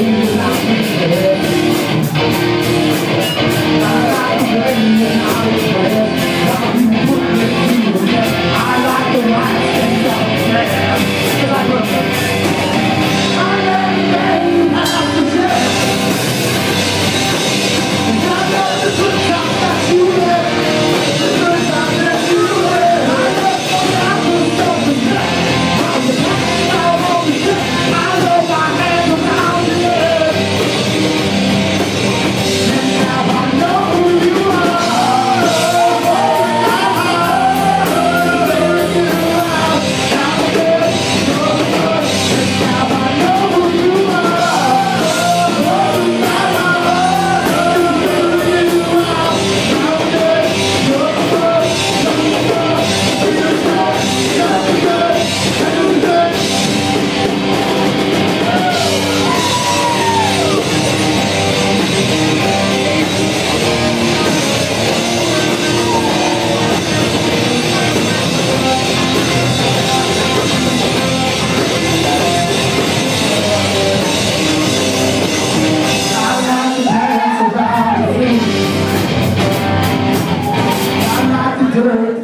you. 그는